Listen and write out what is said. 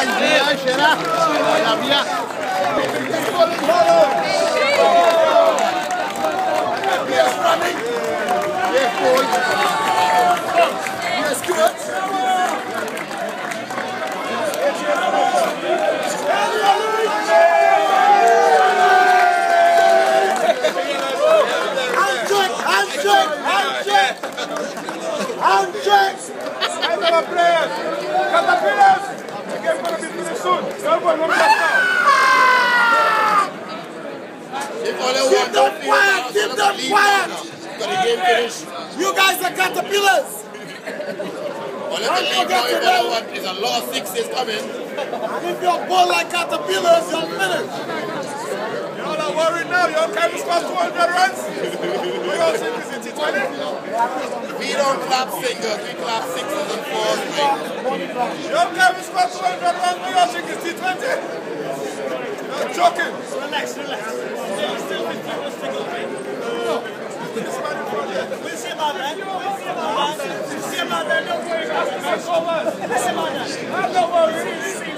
Lascerà, lascerà, via, via. Handshake! Handshake! Handshake! Handshake! One plus now. Keep one them quiet, keep so them quiet. the game finished. You guys are caterpillars. Only the leave now if only one is a lot of sixes coming. And if you're born like caterpillars, you're finished. You're not worried now. Your time is past 200 runs. We all think this is T20. We don't clap singles, we clap sixes and fours. Your time is past 200 runs. We all think it's T20. You're joking. Relax, relax. Still, still 50 plus single, okay? This man in front here. We'll see about that. We'll see about that. We'll see about that. Don't worry about it. That's. We'll see about that. I'm not worried. We'll see